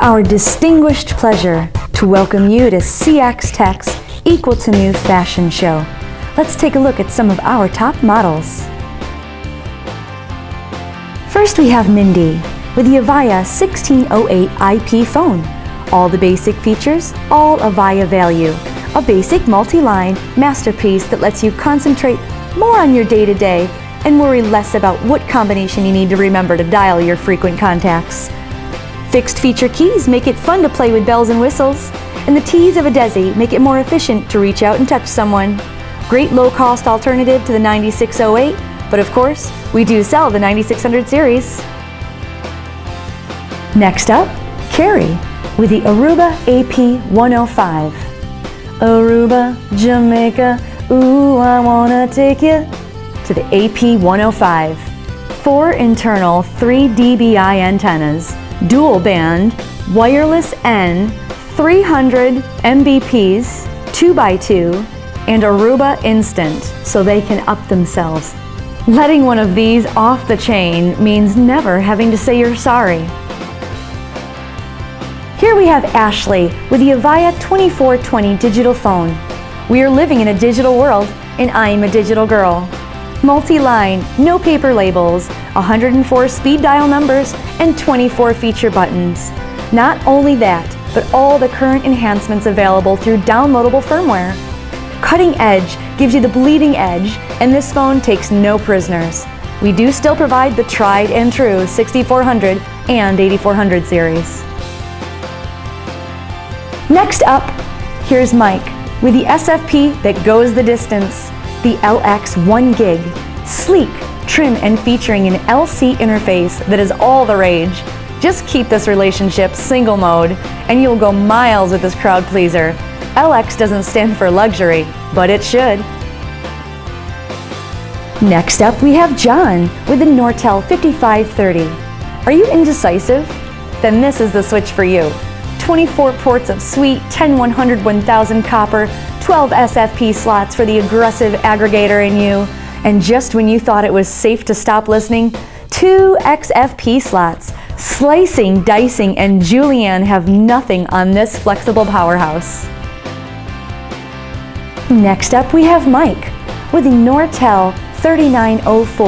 our distinguished pleasure to welcome you to CXtec's Equal to New Fashion Show. Let's take a look at some of our top models. First we have Mindy with the Avaya 1608 IP phone. All the basic features, all Avaya value. A basic multi-line masterpiece that lets you concentrate more on your day-to-day -day and worry less about what combination you need to remember to dial your frequent contacts. Fixed feature keys make it fun to play with bells and whistles, and the T's of a DESI make it more efficient to reach out and touch someone. Great low-cost alternative to the 9608, but of course, we do sell the 9600 series. Next up, Carrie with the Aruba AP105. Aruba, Jamaica, ooh, I wanna take you to the AP105. Four internal 3 dBi antennas dual band, wireless N, 300 Mbps, 2x2, and Aruba Instant so they can up themselves. Letting one of these off the chain means never having to say you're sorry. Here we have Ashley with the Avaya 2420 digital phone. We are living in a digital world and I'm a digital girl multi-line, no paper labels, 104 speed dial numbers, and 24 feature buttons. Not only that, but all the current enhancements available through downloadable firmware. Cutting Edge gives you the bleeding edge, and this phone takes no prisoners. We do still provide the tried and true 6400 and 8400 series. Next up, here's Mike with the SFP that goes the distance the LX 1 gig. Sleek, trim, and featuring an LC interface that is all the rage. Just keep this relationship single mode, and you'll go miles with this crowd pleaser. LX doesn't stand for luxury, but it should. Next up, we have John with the Nortel 5530. Are you indecisive? Then this is the switch for you. 24 ports of sweet 10 100 1000 copper 12 SFP slots for the aggressive aggregator in you, and just when you thought it was safe to stop listening, two XFP slots. Slicing, dicing, and julienne have nothing on this flexible powerhouse. Next up, we have Mike with the Nortel 3904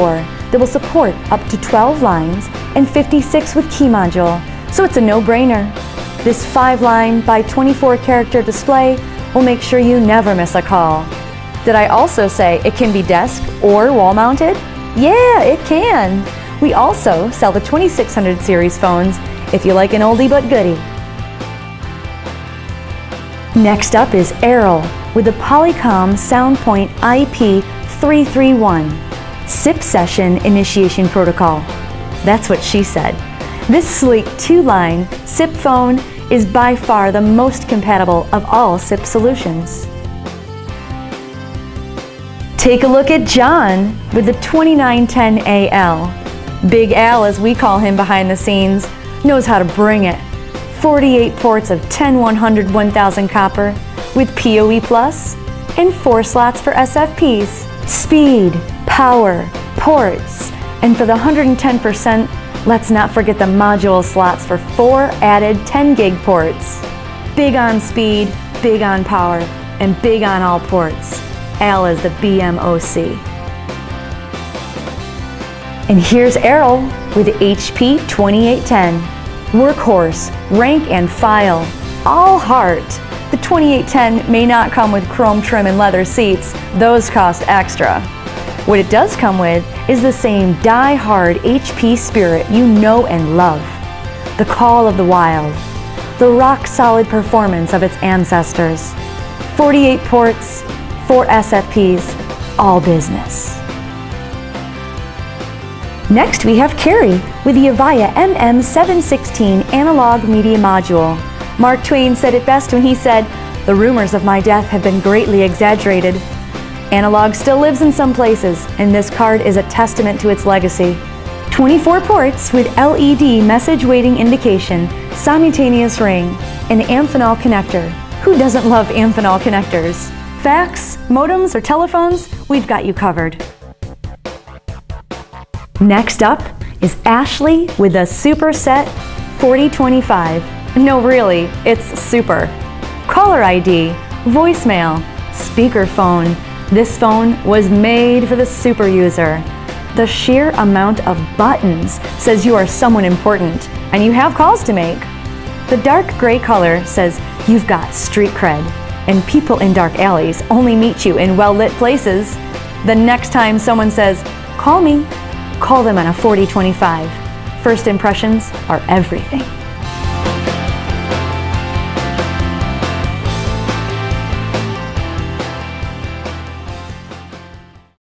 that will support up to 12 lines and 56 with key module, so it's a no-brainer. This 5-line by 24 character display will make sure you never miss a call. Did I also say it can be desk or wall mounted? Yeah, it can. We also sell the 2600 series phones if you like an oldie but goodie. Next up is Errol with the Polycom SoundPoint IP331 SIP Session Initiation Protocol. That's what she said. This sleek two-line SIP phone is by far the most compatible of all SIP solutions. Take a look at John with the 2910AL. Big Al, as we call him behind the scenes, knows how to bring it. 48 ports of 10, 100, 1000 copper with PoE Plus and 4 slots for SFPs. Speed, power, ports, and for the 110% Let's not forget the module slots for four added 10 gig ports. Big on speed, big on power, and big on all ports. Al is the BMOC. And here's Errol with HP 2810. Workhorse, rank and file, all heart. The 2810 may not come with chrome trim and leather seats, those cost extra. What it does come with is the same die-hard HP spirit you know and love. The call of the wild. The rock-solid performance of its ancestors. 48 ports, 4 SFPs, all business. Next we have Carrie with the Avaya MM716 analog media module. Mark Twain said it best when he said, the rumors of my death have been greatly exaggerated. Analog still lives in some places, and this card is a testament to its legacy. 24 ports with LED message waiting indication, simultaneous ring, and Amphenol connector. Who doesn't love Amphenol connectors? Fax, modems, or telephones, we've got you covered. Next up is Ashley with the Superset 4025. No, really, it's super. Caller ID, voicemail, speakerphone. This phone was made for the super user. The sheer amount of buttons says you are someone important and you have calls to make. The dark gray color says you've got street cred and people in dark alleys only meet you in well lit places. The next time someone says, call me, call them on a 4025. First impressions are everything.